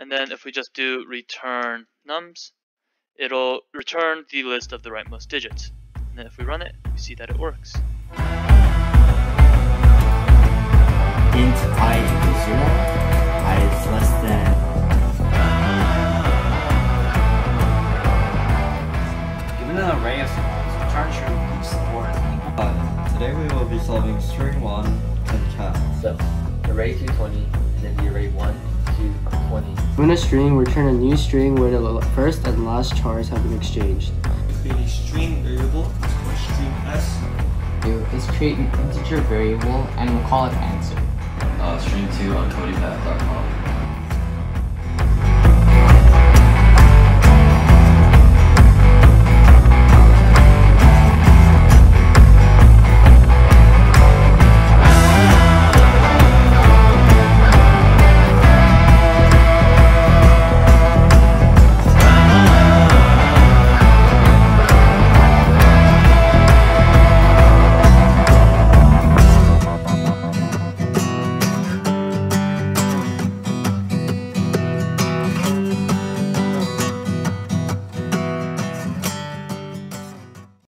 And then if we just do return nums, it'll return the list of the rightmost digits. And then if we run it, we see that it works. int i equals 0, i is less than. Given an array of symbols, return true each support as equal. Hi, today we will be solving string 1 concat. So, array 220, and then the array 1 to 20. When a string, return a new string where the first and last chars have been exchanged. create a string variable called string s. do is create an integer variable and we'll call it answer. uh, string2 on codingbat.com.